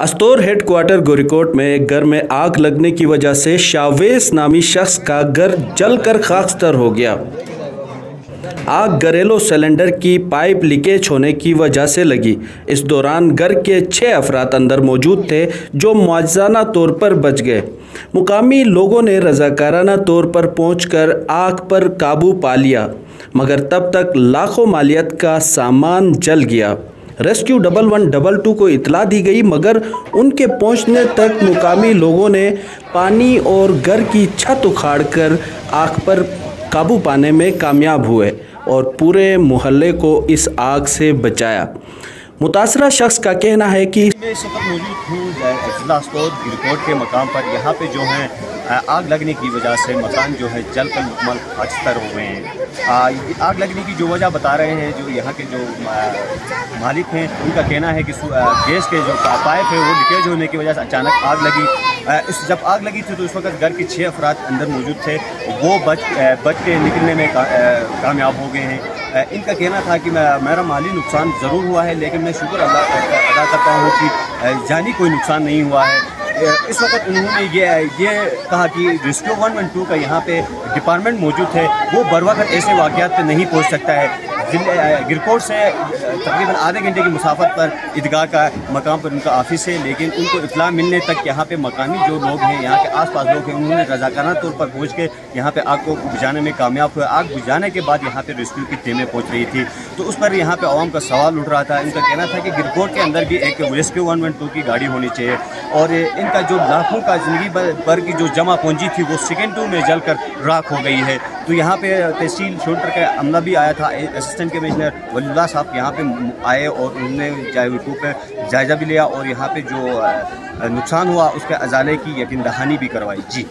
Astore headquarter गोरिकोट में एक घर में आग लगने की वजह से शावेस नामी शख्स का घर जलकर खाकस्तर हो गया। आग घरेलू सिलेंडर की पाइप लीकेज होने की वजह से लगी। इस दौरान घर के छः अफराद अंदर मौजूद थे, जो मुआवजाना तौर पर बच गए। मुकामी लोगों ने रजाकाराना तौर पर पहुंचकर आग पर काबू पा लिया, मगर तब तक लाखों मालियत का सामान जल गया। Rescue double one double two को इतला दी गई, मगर उनके पहुँचने तक मुकामी लोगों ने पानी और घर की छत उखाड़कर आग पर काबू पाने में कामयाब हुए और पूरे मोहल्ले को इस आग से बचाया। मुतासरा शख्स का कहना है कि मैं इस वक्त मौजूद हूँ जिला स्टोर के मकाम पर। यहाँ पे जो है आग लगने की वजह से मकान जो है जल कर मुकमल खस्तर हो गए हैं। आग लगने की जो वजह बता रहे हैं, जो यहाँ के जो मालिक हैं, उनका कहना है कि गैस के जो पाइप है वो लीकेज होने की वजह से अचानक आग लगी। इस जब आग लगी थी तो उस वक्त घर के छः अफराद अंदर मौजूद थे। वो बच बच के निकलने में कामयाब हो गए हैं। इनका कहना था कि मेरा माली नुकसान ज़रूर हुआ है, लेकिन मैं शुक्र अल्लाह अदा करता हूँ कि जानी कोई नुकसान नहीं हुआ है। इस वक्त उन्होंने ये ये कहा कि रेस्क्यू वन वन टू का यहाँ पे डिपार्टमेंट मौजूद है, वो बर वक्त ऐसे वाक़ात पे नहीं पहुँच सकता है। गिरकोट से तकरीबन आधे घंटे की मुसाफत पर ईदगाह का मकाम पर उनका ऑफ़िस है, लेकिन उनको इतला मिलने तक यहाँ पे मकामी जो लोग हैं, यहाँ के आसपास लोग हैं, उन्होंने रजाकाना तौर पर पहुँच के यहाँ पे आग को बुझाने में कामयाब हुए। आग बुझाने के बाद यहाँ पे रेस्क्यू की टीमें पहुँच रही थी। तो उस पर यहाँ पे आवाम का सवाल उठ रहा था। इनका कहना था कि गिरकोट के अंदर भी एक रेस्क्यू वन वन टू की गाड़ी होनी चाहिए और इनका जो लाखों का ज़िंदगी भर की जो जमा पूंजी थी, वो सेकेंडों में जलकर राख हो गई है। तो यहाँ पे तहसील शोल्टर का अमला भी आया था असिस्टेंट कमिश्नर वल्ला साहब यहाँ पे आए और उन्होंने पे जायज़ा भी लिया और यहाँ पे जो नुकसान हुआ, उसके अजाले की यकीन दहानी भी करवाई। जी।